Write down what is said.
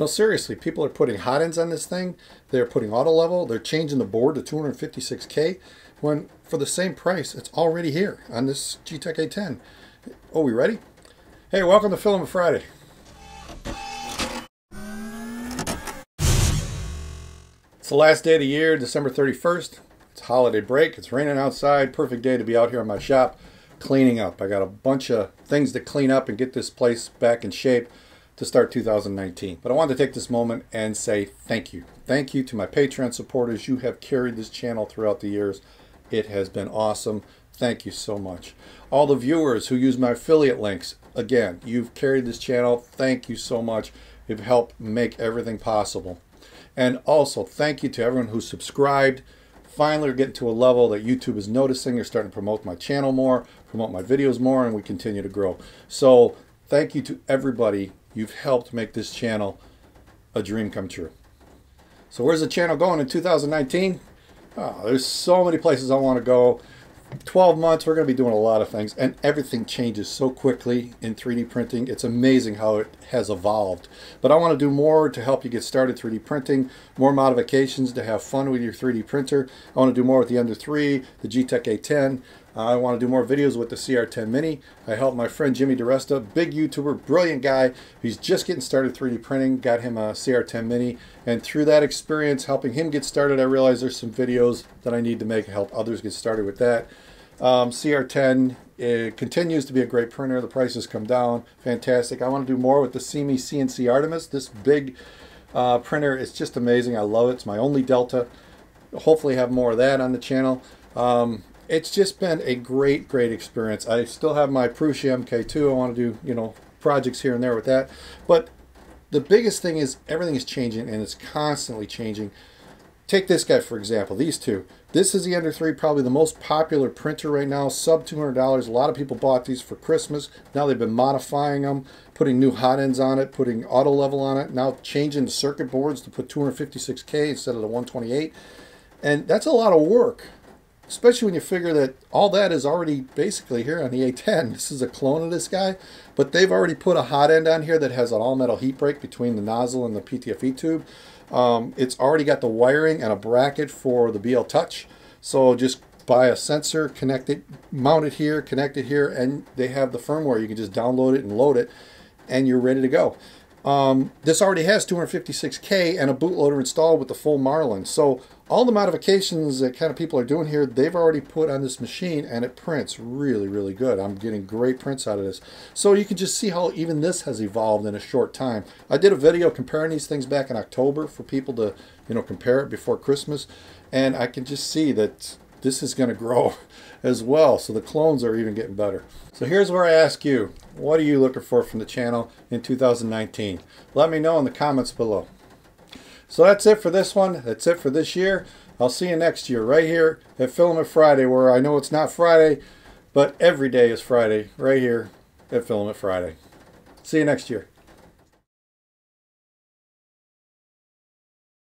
No, seriously, people are putting hot ends on this thing. They're putting auto level. They're changing the board to 256K when for the same price, it's already here on this Geeetech A10. Oh, we ready? Hey, welcome to Filament Friday. It's the last day of the year, December 31st. It's holiday break. It's raining outside. Perfect day to be out here in my shop cleaning up. I got a bunch of things to clean up and get this place back in shape to start 2019. But I wanted to take this moment and say thank you. Thank you to my Patreon supporters. You have carried this channel throughout the years. It has been awesome. Thank you so much. All the viewers who use my affiliate links, again, you've carried this channel. Thank you so much. You've helped make everything possible. And also, thank you to everyone who subscribed. Finally, we're getting to a level that YouTube is noticing. They're starting to promote my channel more, promote my videos more, and we continue to grow. So, thank you to everybody You've helped make this channel a dream come true. So where's the channel going in 2019? Oh, there's so many places I want to go. 12 months, we're going to be doing a lot of things, and everything changes so quickly in 3D printing. It's amazing how it has evolved. But I want to do more to help you get started 3D printing, more modifications to have fun with your 3D printer. I want to do more with the Ender 3, the Geeetech A10. I want to do more videos with the CR10 Mini. I helped my friend Jimmy DiResta, big YouTuber, brilliant guy. He's just getting started 3D printing, got him a CR10 Mini. And through that experience, helping him get started, I realized there's some videos that I need to make to help others get started with that. Um, CR10 it continues to be a great printer. The prices come down. Fantastic. I want to do more with the SeeMeCNC Artemis. This big uh, printer is just amazing. I love it. It's my only Delta. Hopefully have more of that on the channel. Um, it's just been a great, great experience. I still have my Prusa MK2. I want to do, you know, projects here and there with that. But the biggest thing is everything is changing and it's constantly changing. Take this guy, for example, these two. This is the Ender 3, probably the most popular printer right now, sub $200. A lot of people bought these for Christmas. Now they've been modifying them, putting new hot ends on it, putting auto level on it, now changing the circuit boards to put 256K instead of the 128. And that's a lot of work especially when you figure that all that is already basically here on the A10. This is a clone of this guy, but they've already put a hot end on here that has an all-metal heat break between the nozzle and the PTFE tube. Um, it's already got the wiring and a bracket for the BL Touch, so just buy a sensor, connect it, mount it here, connect it here, and they have the firmware. You can just download it and load it, and you're ready to go. Um, this already has 256K and a bootloader installed with the full Marlin. So all the modifications that kind of people are doing here, they've already put on this machine and it prints really, really good. I'm getting great prints out of this. So you can just see how even this has evolved in a short time. I did a video comparing these things back in October for people to, you know, compare it before Christmas. And I can just see that this is going to grow as well. So the clones are even getting better. So here's where I ask you, what are you looking for from the channel in 2019? Let me know in the comments below. So that's it for this one. That's it for this year. I'll see you next year right here at Filament Friday where I know it's not Friday, but every day is Friday right here at Filament Friday. See you next year.